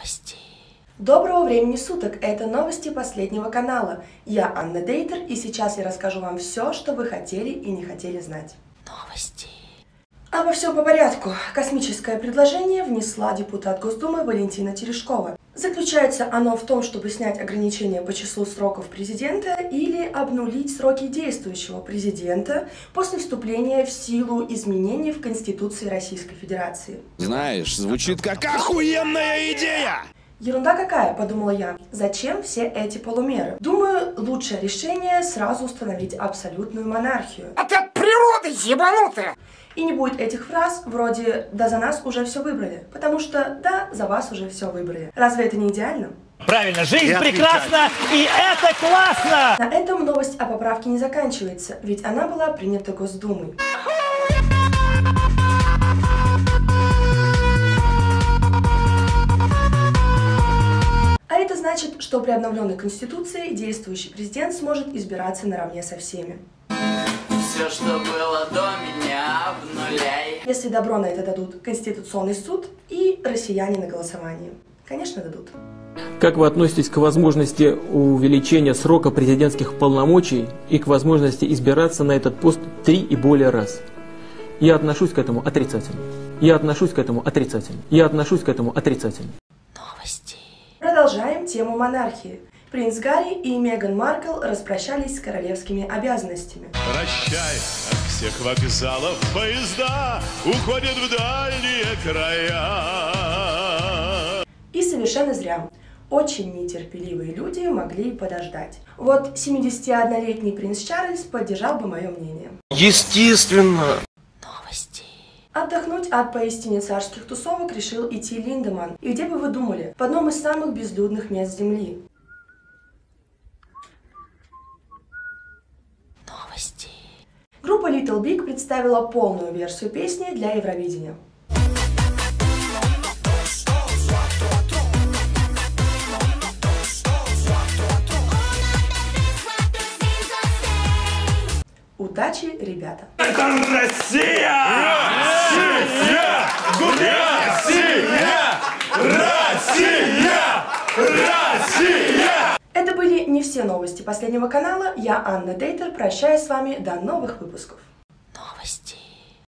Новости. Доброго времени суток! Это новости последнего канала. Я Анна Дейтер, и сейчас я расскажу вам все, что вы хотели и не хотели знать. Новости. Обо всем по порядку. Космическое предложение внесла депутат Госдумы Валентина Терешкова. Заключается оно в том, чтобы снять ограничения по числу сроков президента или обнулить сроки действующего президента после вступления в силу изменений в Конституции Российской Федерации. Знаешь, звучит как охуенная идея! Ерунда какая, подумала я. Зачем все эти полумеры? Думаю, лучшее решение сразу установить абсолютную монархию. Это от природы ебанутая! И не будет этих фраз вроде «да за нас уже все выбрали», потому что «да, за вас уже все выбрали». Разве это не идеально? Правильно, жизнь прекрасна, и это классно! На этом новость о поправке не заканчивается, ведь она была принята Госдумой. А это значит, что при обновленной Конституции действующий президент сможет избираться наравне со всеми. Все, что было до меня, обнуляй. Если добро на это дадут Конституционный суд и россияне на голосовании. Конечно, дадут. Как вы относитесь к возможности увеличения срока президентских полномочий и к возможности избираться на этот пост три и более раз? Я отношусь к этому отрицательно. Я отношусь к этому отрицательно. Я отношусь к этому отрицательно. Новости. Продолжаем тему монархии. Принц Гарри и Меган Маркл распрощались с королевскими обязанностями. Прощай, от всех вокзалов поезда уходят в дальние края. И совершенно зря. Очень нетерпеливые люди могли подождать. Вот 71-летний принц Чарльз поддержал бы мое мнение. Естественно! Новости. Отдохнуть от поистине царских тусовок решил идти Линдеман. И где бы вы думали? В одном из самых безлюдных мест Земли. Новости. Группа Little Big представила полную версию песни для Евровидения. Удачи, ребята! Это! Россия! Россия! Россия! Это были не все новости последнего канала. Я Анна Дейтер. Прощаюсь с вами до новых выпусков.